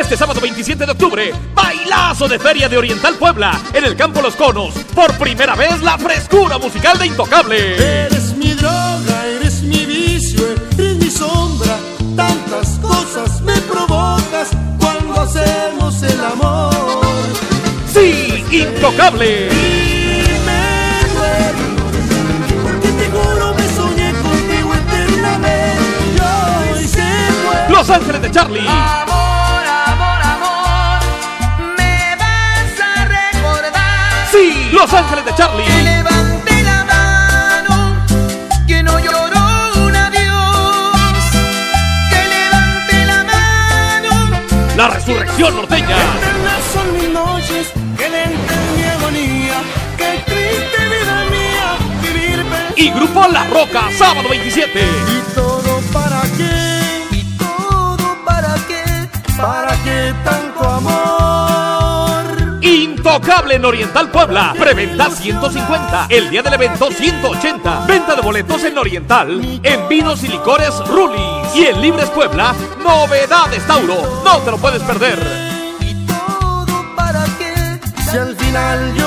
Este sábado 27 de octubre, bailazo de Feria de Oriental Puebla, en el Campo Los Conos. Por primera vez, la frescura musical de Intocable. Eres mi droga, eres mi vicio, eres mi sombra. Tantas cosas me provocas cuando hacemos el amor. Sí, Intocable. Los Ángeles de Charlie. Los Ángeles de Que Charlie. levante la mano, que no lloró un adiós. Que levante la mano. La Resurrección Norteña. Eternas son mis noches, que lenta mi agonía, que triste vida mía, vivir. Y Grupo La Roca, sábado 27. ¿Y todo para qué? ¿Y todo para qué? ¿Para qué tanto amor? Intocable en Oriental Puebla. Preventa 150. El día del evento 180. Venta de boletos en Oriental. En vinos y licores Rulis. Y en Libres Puebla, novedades Tauro. No te lo puedes perder. ¿Y todo para qué? Si al final yo